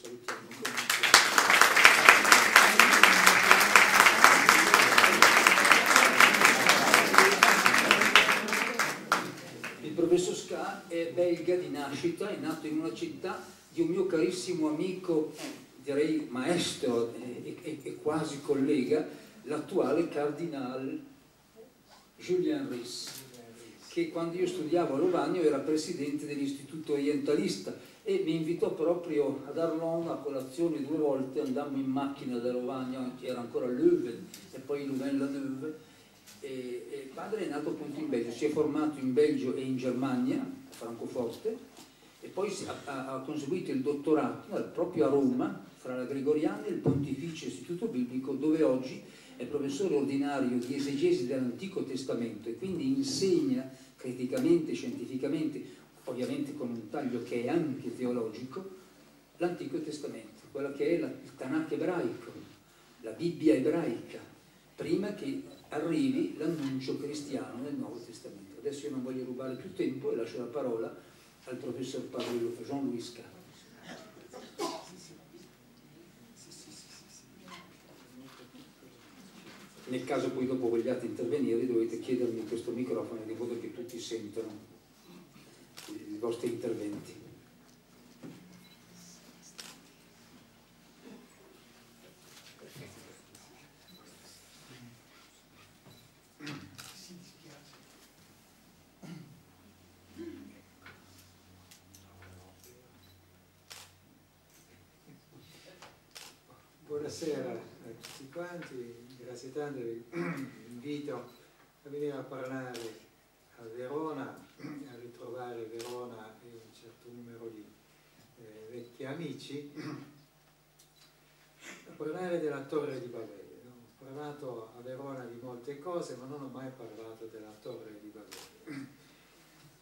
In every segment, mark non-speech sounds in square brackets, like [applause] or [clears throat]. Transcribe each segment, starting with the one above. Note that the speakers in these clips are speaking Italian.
salutiamo. Il professor Ska è belga di nascita, è nato in una città di un mio carissimo amico, direi maestro e, e, e quasi collega, l'attuale cardinale Julien Ries, che quando io studiavo a Rovagno era presidente dell'istituto orientalista e mi invitò proprio ad Arlon a colazione due volte, andammo in macchina da Rovagno, era ancora Leuven e poi Louvain-la-Neuve il padre è nato appunto in Belgio, si è formato in Belgio e in Germania, a Francoforte, e poi ha, ha, conseguito il dottorato proprio a Roma, fra la Gregoriana e il Pontificio Istituto Biblico, dove oggi è professore ordinario di esegesi dell'Antico Testamento e quindi insegna criticamente, scientificamente, ovviamente con un taglio che è anche teologico, l'Antico Testamento, quello che è la, il Tanakh ebraico, la Bibbia ebraica, prima che arrivi l'annuncio cristiano nel Nuovo Testamento. Adesso io non voglio rubare più tempo e lascio la parola al professor Jean-Louis Carr. Nel caso poi dopo vogliate intervenire dovete chiedermi questo microfono di modo che tutti sentano vostri interventi. Buonasera a tutti quanti, grazie tanto, vi invito a venire a parlare a Verona, a ritrovare Verona e un certo numero di eh, vecchi amici, a parlare della Torre di Babele. Ho parlato a Verona di molte cose, ma non ho mai parlato della Torre di Babele.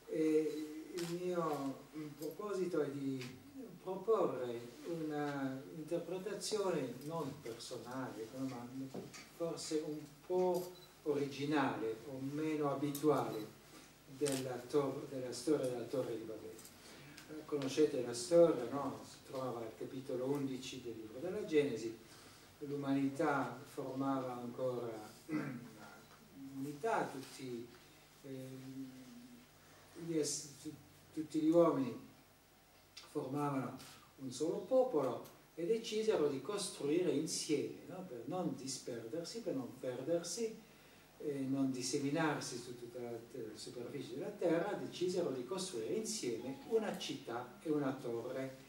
E il mio proposito è di proporre un'interpretazione non personale, ma forse un po' originale o meno abituale della, della storia della Torre di Babele. Conoscete la storia, no? si trova al capitolo 11 del libro della Genesi, l'umanità formava ancora una tutti, eh, tutti gli uomini formavano un solo popolo e decisero di costruire insieme, no? per non disperdersi, per non perdersi, eh, non disseminarsi su tutta la, la superficie della terra, decisero di costruire insieme una città e una torre.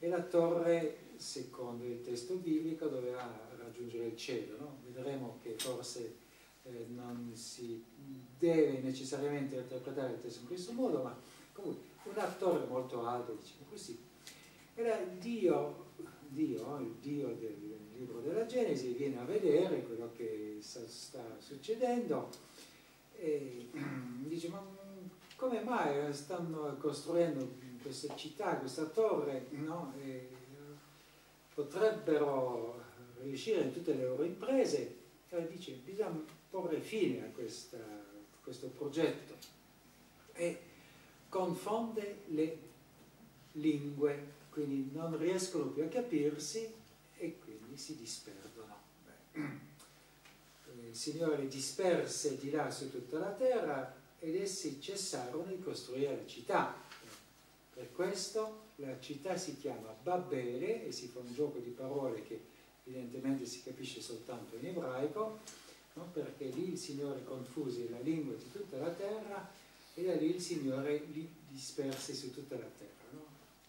E la torre, secondo il testo biblico, doveva raggiungere il cielo. No? Vedremo che forse eh, non si deve necessariamente interpretare il testo in questo modo, ma comunque una torre molto alta, diciamo così. Era Dio, Dio, il Dio del libro della Genesi, viene a vedere quello che sta succedendo e dice ma come mai stanno costruendo questa città, questa torre, no? potrebbero riuscire in tutte le loro imprese e dice bisogna porre fine a, questa, questo progetto e confonde le lingue, quindi non riescono più a capirsi e quindi si disperdono. [clears throat] Il Signore disperse di là su tutta la terra ed essi cessarono di costruire la città. Per questo la città si chiama Babele e si fa un gioco di parole che evidentemente si capisce soltanto in ebraico, no? perché lì il Signore confuse la lingua di tutta la terra e da lì il Signore li disperse su tutta la terra. No?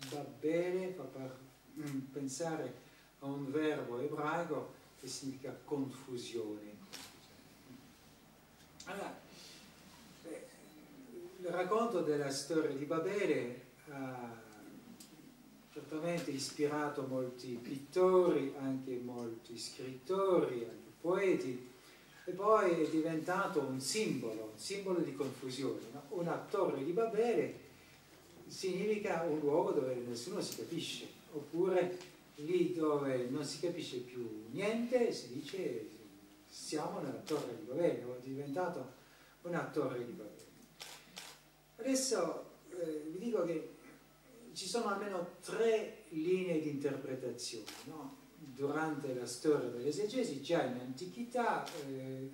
Babele fa par, mm, pensare a un verbo ebraico che significa confusione. Allora, beh, il racconto della storia di Babele ha certamente ispirato molti pittori, anche molti scrittori, anche poeti, e poi è diventato un simbolo, un simbolo di confusione. No? Una torre di Babele significa un luogo dove nessuno si capisce, oppure lì dove non si capisce più niente si dice siamo nella torre di Babele, è diventato una torre di Babele. Adesso eh, vi dico che ci sono almeno tre linee di interpretazione. No? Durante la storia dell'esegesi, già in antichità, eh,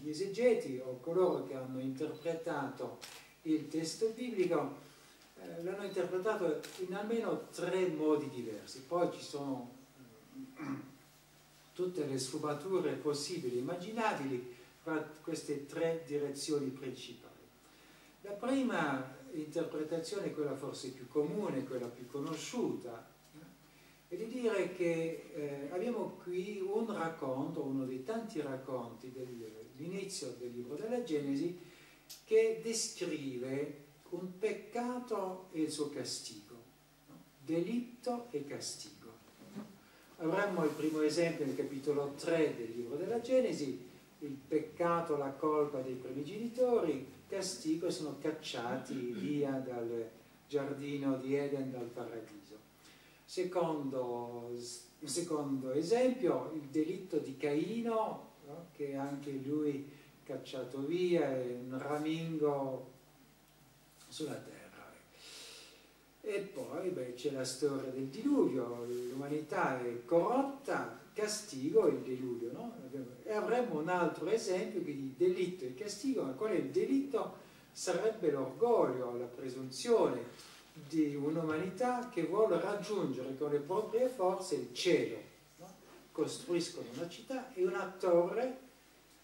gli esegeti o coloro che hanno interpretato il testo biblico eh, l'hanno interpretato in almeno tre modi diversi. Poi ci sono eh, tutte le sfumature possibili e immaginabili tra queste tre direzioni principali. La prima interpretazione, quella forse più comune, quella più conosciuta, è di dire che eh, abbiamo qui un racconto, uno dei tanti racconti dell'inizio del libro della Genesi, che descrive un peccato e il suo castigo, no? delitto e castigo. Avremmo il primo esempio nel capitolo 3 del libro della Genesi, il peccato, la colpa dei primi genitori, castigo e sono cacciati via dal giardino di Eden, dal paradiso. Secondo, secondo esempio, il delitto di Caino, no? che anche lui cacciato via, è un ramingo sulla terra. E poi c'è la storia del diluvio, l'umanità è corrotta, castigo il diluvio, no? E avremmo un altro esempio di delitto e castigo, ma qual è il delitto? Sarebbe l'orgoglio, la presunzione di un'umanità che vuole raggiungere con le proprie forze il cielo. No? Costruiscono una città e una torre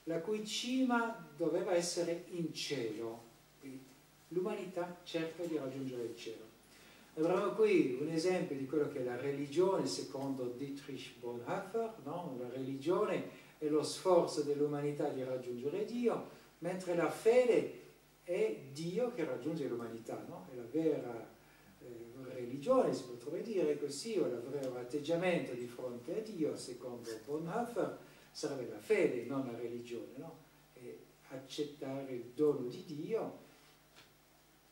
la cui cima doveva essere in cielo. L'umanità cerca di raggiungere il cielo. Avremo qui un esempio di quello che è la religione secondo Dietrich Bonhoeffer, no? la religione è lo sforzo dell'umanità di raggiungere Dio, mentre la fede è Dio che raggiunge l'umanità, no? è la vera eh, religione, si potrebbe dire così, o il vero atteggiamento di fronte a Dio, secondo Bonhoeffer, sarebbe la fede, non la religione, no? accettare il dono di Dio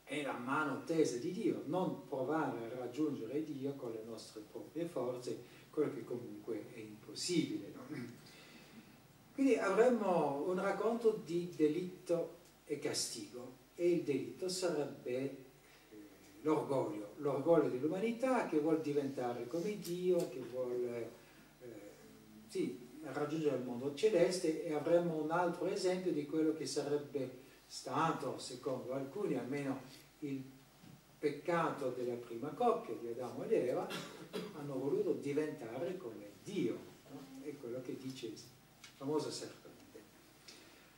è la mano tesa di Dio, non provare a raggiungere Dio con le nostre proprie forze, quello che comunque è impossibile. Quindi avremmo un racconto di delitto e castigo e il delitto sarebbe eh, l'orgoglio, l'orgoglio dell'umanità che vuole diventare come Dio, che vuole eh, sì, raggiungere il mondo celeste e avremmo un altro esempio di quello che sarebbe stato, secondo alcuni, almeno il peccato della prima coppia di Adamo ed Eva, hanno voluto diventare come Dio, no? è quello che dice il famoso serpente.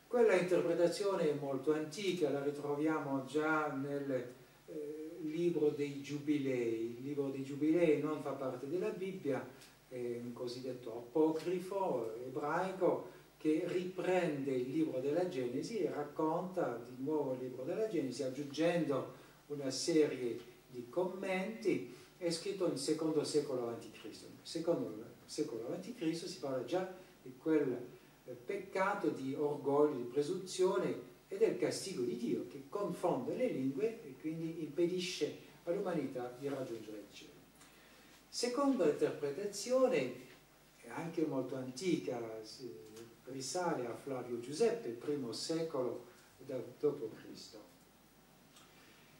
Quella interpretazione è molto antica, la ritroviamo già nel eh, libro dei Giubilei. Il libro dei Giubilei non fa parte della Bibbia, è un cosiddetto apocrifo ebraico che riprende il libro della Genesi e racconta di nuovo il libro della Genesi aggiungendo una serie di commenti, è scritto nel secondo secolo a.C. Nel secondo secolo a.C. si parla già di quel eh, peccato di orgoglio, di presunzione e del castigo di Dio che confonde le lingue e quindi impedisce all'umanità di raggiungere il cielo. Seconda interpretazione, anche molto antica, risale a Flavio Giuseppe, primo secolo d.C.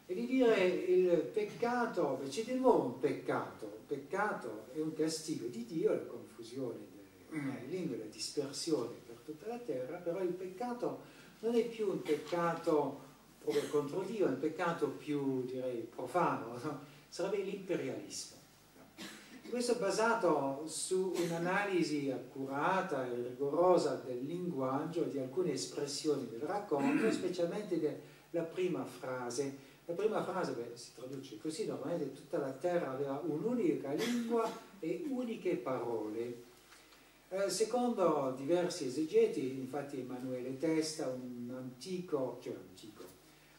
E di dire il peccato, c'è di nuovo un peccato, un peccato è un castigo di Dio, la confusione delle lingue, la dispersione per tutta la terra, però il peccato non è più un peccato proprio contro Dio, è un peccato più, direi, profano, no? sarebbe l'imperialismo questo è basato su un'analisi accurata e rigorosa del linguaggio, di alcune espressioni del racconto, [clears throat] specialmente della prima frase. La prima frase beh, si traduce così, normalmente tutta la terra aveva un'unica lingua e uniche parole. Eh, secondo diversi esegeti, infatti Emanuele Testa, un antico, cioè antico,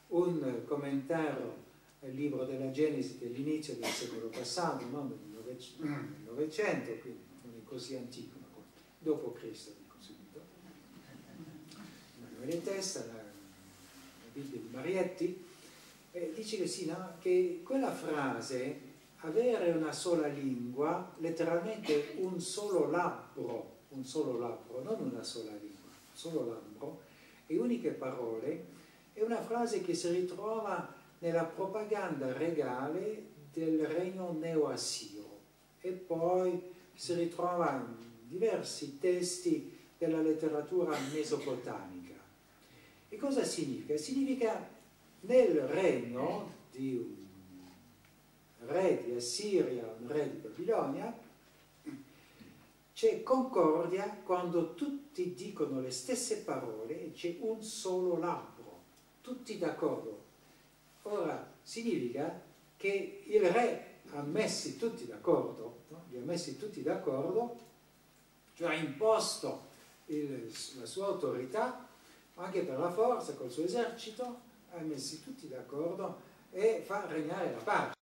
un commentario al libro della Genesi dell'inizio del secolo passato, non nel Novecento, quindi non è così antico, ma dopo Cristo dico subito. Emanuele Testa, la, la Bibbia di Marietti, eh, dice che sì, no? che quella frase, avere una sola lingua, letteralmente un solo labbro, un solo labbro, non una sola lingua, solo labbro, e uniche parole, è una frase che si ritrova nella propaganda regale del regno neo-assiro e poi si ritrova in diversi testi della letteratura mesopotamica. E cosa significa? Significa nel regno di un re di Assiria, un re di Babilonia, c'è concordia quando tutti dicono le stesse parole e c'è un solo labbro, tutti d'accordo. Ora, significa che il re ha messi tutti d'accordo, no? li ha messi tutti d'accordo, cioè ha imposto il, la sua autorità anche per la forza, col suo esercito, ha messi tutti d'accordo e fa regnare la pace.